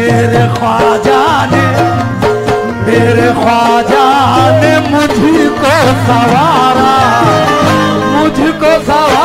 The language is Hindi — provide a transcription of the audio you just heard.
मेरे ख्वाजा ने मेरे ख्वाजा ने मुझको सवारा मुझको